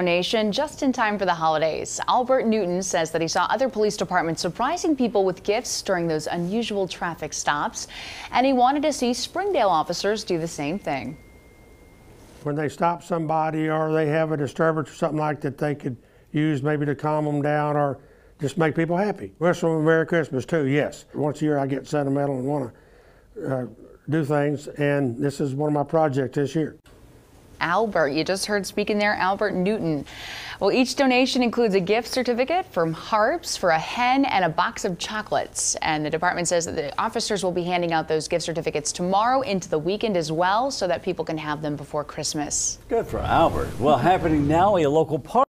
Donation just in time for the holidays. Albert Newton says that he saw other police departments surprising people with gifts during those unusual traffic stops, and he wanted to see Springdale officers do the same thing. when they stop somebody or they have a disturbance or something like that they could use maybe to calm them down or just make people happy. Wish them a Merry Christmas too, yes. Once a year I get sentimental and want to uh, do things, and this is one of my projects this year. Albert, you just heard speaking there, Albert Newton. Well, each donation includes a gift certificate from Harps for a hen and a box of chocolates. And the department says that the officers will be handing out those gift certificates tomorrow into the weekend as well so that people can have them before Christmas. Good for Albert. Well, happening now, a local park.